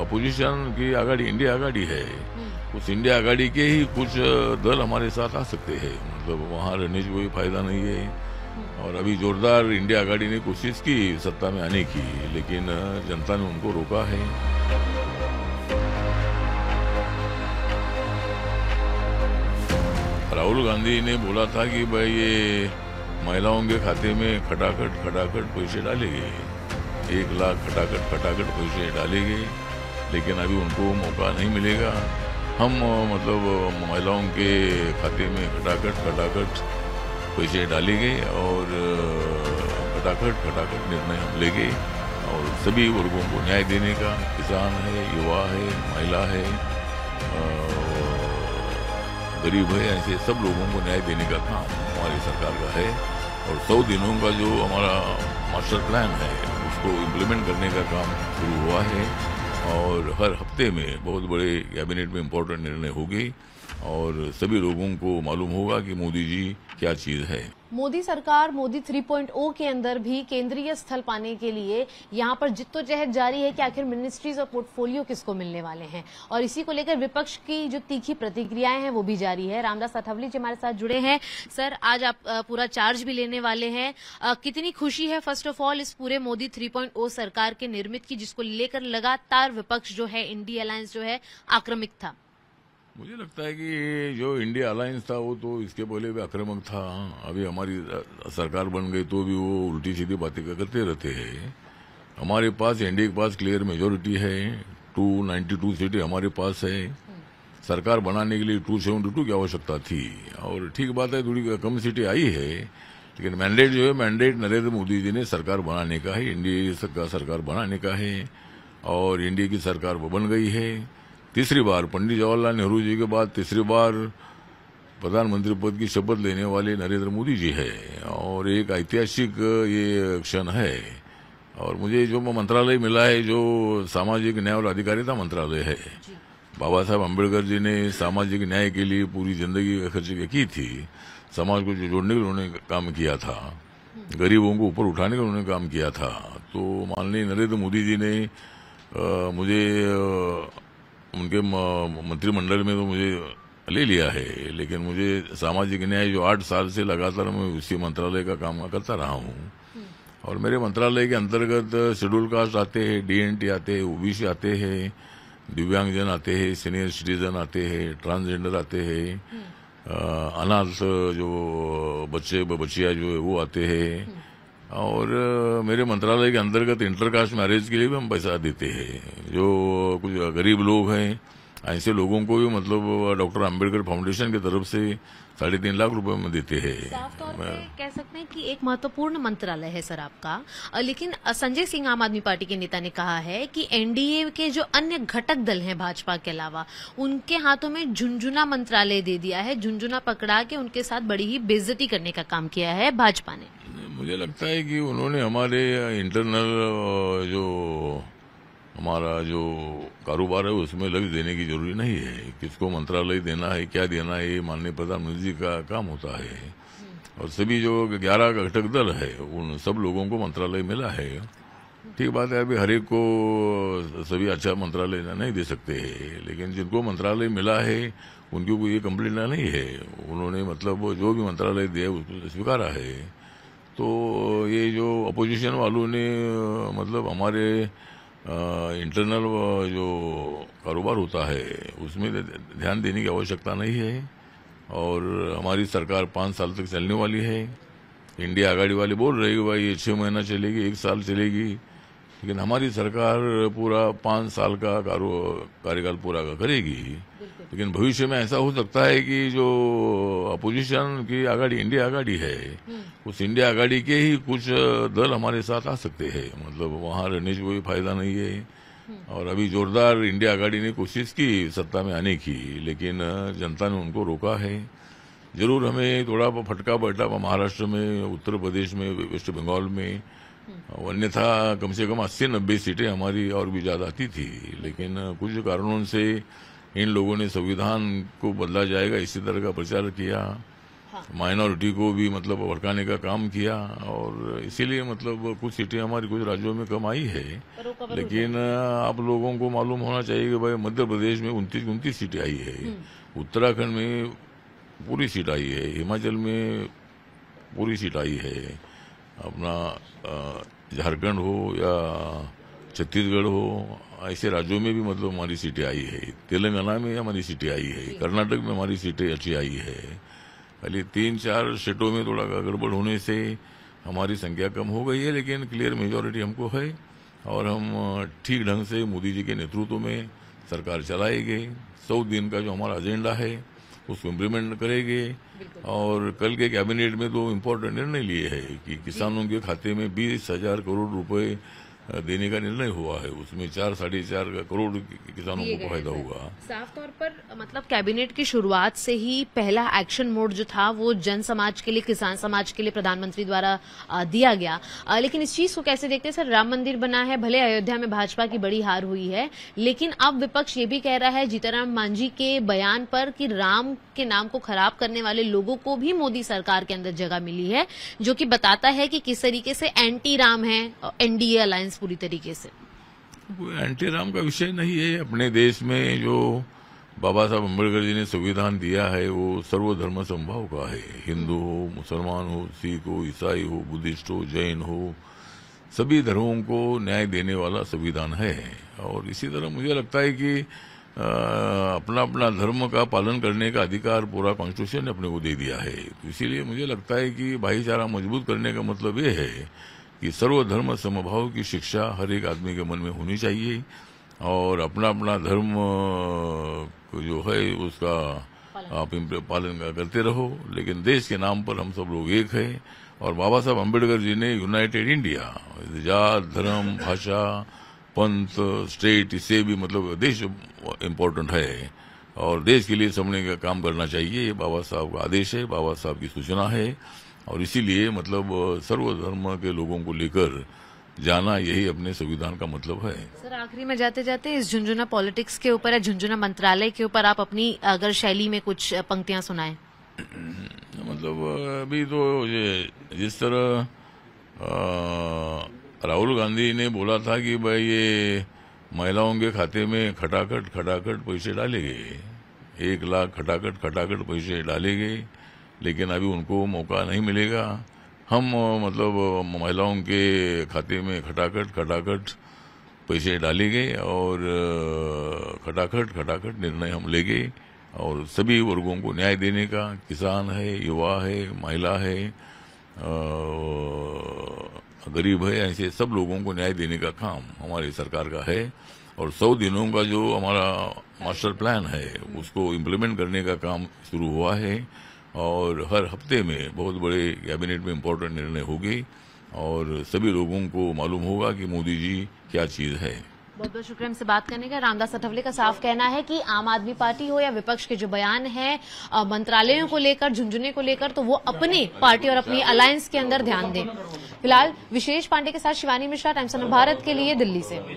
Opposition की Aghadi India Aghadi है। उस इंडिया आगाड़ी के ही कुछ दल हमारे साथ आ सकते हैं। मतलब वहाँ रहने से कोई फ़ायदा नहीं है। और अभी जोरदार इंडिया आगाड़ी ने कोशिश की सत्ता में आने की लेकिन जनता ने उनको रोका है। राहुल गांधी ने बोला था कि भाई ये महिलाओं के खाते में खटाखट खटाखट पैसे डालेंगे। एक लाख खटाखट खटाखट पैसे डालेंगे। लेकिन अभी उनको मौका नहीं मिलेगा। हम मतलब महिलाओं के खाते में खटाखट खटाखट पैसे डालेंगे और खटाखट खटाखट निर्णय हम लेंगे और सभी वर्गों को न्याय देने का, किसान है, युवा है, महिला है गरीब है, ऐसे सब लोगों को न्याय देने का काम हमारी सरकार का है। और सौ दिनों का जो हमारा मास्टर प्लान है, उसको इम्प्लीमेंट करने का काम शुरू हुआ है। और हर हफ़्ते में बहुत बड़े कैबिनेट में इम्पोर्टेंट निर्णय होगी। और सभी लोगों को मालूम होगा कि मोदी जी क्या चीज़ है। मोदी सरकार, मोदी 3.0 के अंदर भी केंद्रीय स्थल पाने के लिए यहाँ पर जिद्दोजहद जारी है कि आखिर मिनिस्ट्रीज और पोर्टफोलियो किसको मिलने वाले हैं। और इसी को लेकर विपक्ष की जो तीखी प्रतिक्रियाएँ हैं, वो भी जारी है। रामदास अथवली जी हमारे साथ जुड़े हैं। सर, आज आप पूरा चार्ज भी लेने वाले हैं। कितनी खुशी है फ़र्स्ट ऑफ़ ऑल इस पूरे मोदी 3.0 सरकार के निर्मित की, जिसको लेकर लगातार विपक्ष जो है इंडिया अलायंस जो है, आक्रमिक था। मुझे लगता है कि जो इंडिया अलायंस था, वो तो इसके पहले भी आक्रामक था। अभी हमारी सरकार बन गई तो भी वो उल्टी सीधी बातें करते रहते हैं? हमारे पास एनडीए के पास क्लियर मेजोरिटी है। 292 सीटें हमारे पास है। सरकार बनाने के लिए 272 की आवश्यकता थी। और ठीक बात है, थोड़ी कम सीटें आई है। लेकिन मैंडेट जो है मैंडेट नरेंद्र मोदी जी ने सरकार बनाने का है। एनडीए का सरकार बनाने का है। और एनडीए की सरकार बन गई है। तीसरी बार पंडित जवाहरलाल नेहरू जी के बाद तीसरी बार प्रधानमंत्री पद की शपथ लेने वाले नरेंद्र मोदी जी है। और एक ऐतिहासिक ये क्षण है। और मुझे जो मंत्रालय मिला है जो सामाजिक न्याय और अधिकारिता मंत्रालय है। बाबा साहब अंबेडकर जी ने सामाजिक न्याय के लिए पूरी ज़िंदगी खर्च की थी। समाज को जो जोड़ने के लिए उन्होंने काम किया था। गरीबों को ऊपर उठाने का उन्होंने काम किया था। तो माननीय नरेंद्र मोदी जी ने आ, मुझे उनके मंत्रिमंडल में तो मुझे ले लिया है लेकिन मुझे सामाजिक न्याय जो आठ साल से लगातार मैं उसी मंत्रालय का काम करता रहा हूँ। और मेरे मंत्रालय के अंतर्गत शेड्यूल कास्ट आते हैं डीएनटी आते हैं ओबीसी आते हैं दिव्यांगजन आते हैं सीनियर सिटीजन आते हैं ट्रांसजेंडर आते हैं अनाथ जो बच्चे बच्चिया जो है वो आते हैं। और मेरे मंत्रालय के अंतर्गत इंटरकास्ट मैरिज के लिए भी हम पैसा देते हैं। जो कुछ गरीब लोग हैं ऐसे लोगों को भी मतलब डॉक्टर अंबेडकर फाउंडेशन की तरफ़ से साढ़े तीन लाख रुपए में देते हैं। साफ़ कह सकते हैं कि एक महत्वपूर्ण मंत्रालय है सर आपका। लेकिन संजय सिंह आम आदमी पार्टी के नेता ने कहा है कि एनडीए के जो अन्य घटक दल हैं भाजपा के अलावा उनके हाथों में झुंझुना मंत्रालय दे दिया है। झुंझुना पकड़ा के उनके साथ बड़ी ही बेजती करने का काम किया है भाजपा ने। मुझे लगता है कि उन्होंने हमारे इंटरनल जो हमारा जो कारोबार है, उसमें लक्ष्य देने की ज़रूरी नहीं है। किसको मंत्रालय देना है, क्या देना है, ये माननीय प्रधानमंत्री जी का काम होता है। और सभी जो ग्यारह घटक दल है, उन सब लोगों को मंत्रालय मिला है। ठीक बात है, अभी हरेक को सभी अच्छा मंत्रालय नहीं दे सकते हैं, लेकिन जिनको मंत्रालय मिला है, उनकी कोई ये कंप्लेंट नहीं है। उन्होंने मतलब जो भी मंत्रालय दिया उसको स्वीकारा है। तो ये जो अपोजिशन वालों ने मतलब हमारे इंटरनल जो कारोबार होता है, उसमें ध्यान देने की आवश्यकता नहीं है। और हमारी सरकार पाँच साल तक चलने वाली है। इंडिया आगाड़ी वाले बोल रहे हैं भाई ये छः महीना चलेगी, एक साल चलेगी। लेकिन हमारी सरकार पूरा पाँच साल का कार्यकाल पूरा करेगी लेकिन भविष्य में ऐसा हो सकता है कि जो अपोजिशन की आगाड़ी इंडिया आगाड़ी है हम्म। उस इंडिया आगाड़ी के ही कुछ दल हमारे साथ आ सकते हैं मतलब वहाँ रहने से कोई फ़ायदा नहीं है हम्म। और अभी जोरदार इंडिया आगाड़ी ने कोशिश की सत्ता में आने की लेकिन जनता ने उनको रोका है ज़रूर हमें थोड़ा फटका बैठा महाराष्ट्र में उत्तर प्रदेश में वेस्ट बंगाल में। अन्यथा कम से कम अस्सी नब्बे सीटें हमारी और भी ज़्यादा आती थी। लेकिन कुछ कारणों से इन लोगों ने संविधान को बदला जाएगा इसी तरह का प्रचार किया। माइनॉरिटी को भी मतलब भड़काने का काम किया और इसीलिए मतलब कुछ सीटें हमारी कुछ राज्यों में कम आई है। हो लेकिन आप लोगों को मालूम होना चाहिए कि भाई मध्य प्रदेश में उनतीस उनतीस सीटें आई है। उत्तराखंड में पूरी सीट आई है। हिमाचल में पूरी सीट आई है। अपना झारखंड हो या छत्तीसगढ़ हो, ऐसे राज्यों में भी मतलब हमारी सीटें आई है। तेलंगाना में हमारी सीटें आई है, कर्नाटक में हमारी सीटें अच्छी आई है। खाली तीन चार सीटों में थोड़ा गड़बड़ होने से हमारी संख्या कम हो गई है, लेकिन क्लियर मेजोरिटी हमको है और हम ठीक ढंग से मोदी जी के नेतृत्व में सरकार चलाएँगे। सौ दिन का जो हमारा एजेंडा है उसको इम्प्लीमेंट करेंगे। और कल के कैबिनेट में तो इम्पोर्टेंट निर्णय लिए है कि किसानों के खाते में बीस हज़ार करोड़ रुपए देने का निर्णय हुआ है। उसमें चार साढ़े चार करोड़ किसानों को फ़ायदा। होगा साफ़ तौर पर मतलब कैबिनेट की शुरुआत से ही पहला एक्शन मोड जो था वो जन समाज के लिए किसान समाज के लिए प्रधानमंत्री द्वारा दिया गया। लेकिन इस चीज़ को कैसे देखते हैं सर? राम मंदिर बना है भले अयोध्या में भाजपा की बड़ी हार हुई है लेकिन अब विपक्ष ये भी कह रहा है जीताराम मांझी के बयान पर कि राम के नाम को खराब करने वाले लोगों को भी मोदी सरकार के अंदर जगह मिली है जो कि बताता है कि किस तरीके से एंटी राम है एनडीए अलायंस पूरी तरीके से। एंटी राम का विषय नहीं है। अपने देश में जो बाबा साहब अंबेडकर जी ने संविधान दिया है, वो सर्वधर्म संभाव का है। हिंदू हो, मुसलमान हो, सिख हो, ईसाई हो, बुद्धिस्ट हो, जैन हो, सभी धर्मों को न्याय देने वाला संविधान है। और इसी तरह मुझे लगता है कि अपना अपना धर्म का पालन करने का अधिकार पूरा कॉन्स्टिट्यूशन ने अपने को दे दिया है। तो इसीलिए मुझे लगता है कि भाईचारा मज़बूत करने का मतलब ये है कि सर्वधर्म समभाव की शिक्षा हर एक आदमी के मन में होनी चाहिए और अपना अपना धर्म जो है उसका आप पालन करते रहो। लेकिन देश के नाम पर हम सब लोग एक है और बाबा साहब अंबेडकर जी ने यूनाइटेड इंडिया जात धर्म भाषा पंथ स्टेट इससे भी मतलब देश इम्पोर्टेंट है। और देश के लिए समझने का काम करना चाहिए। ये बाबा साहब का आदेश है बाबा साहब की सूचना है। और इसीलिए मतलब सर्वधर्म के लोगों को लेकर जाना यही अपने संविधान का मतलब है। सर आखिरी में जाते जाते इस झुंझुना पॉलिटिक्स के ऊपर या झुंझुना मंत्रालय के ऊपर आप अपनी अगर शैली में कुछ पंक्तियाँ सुनाए। मतलब अभी तो ये जिस तरह राहुल गांधी ने बोला था कि भाई ये महिलाओं के खाते में खटाखट खटाखट पैसे डाले गए। एक लाख खटाखट खटाखट पैसे डाले गए। लेकिन अभी उनको मौका नहीं मिलेगा। हम मतलब महिलाओं के खाते में खटाखट खटाखट पैसे डाले गए और, खटाखट खटाखट निर्णय हम ले गए और सभी वर्गों को न्याय देने का, किसान है, युवा है, महिला है गरीब है, ऐसे सब लोगों को न्याय देने का काम हमारी सरकार का है और सौ दिनों का जो हमारा मास्टर प्लान है, उसको इम्प्लीमेंट करने का काम शुरू हुआ है। और हर हफ़्ते में बहुत बड़े कैबिनेट में इम्पोर्टेंट निर्णय होंगे और सभी लोगों को मालूम होगा कि मोदी जी क्या चीज़ है। बहुत बहुत शुक्रिया हमसे बात करने का। रामदास अठवले का साफ़ कहना है कि आम आदमी पार्टी हो या विपक्ष के जो बयान है मंत्रालयों को लेकर, झुंझुने को लेकर तो वो अपनी पार्टी और अपनी अलायंस के अंदर ध्यान दें। फ़िलहाल विशेष पांडे के साथ शिवानी मिश्रा, टाइम्स ऑफ़ भारत के लिए दिल्ली से।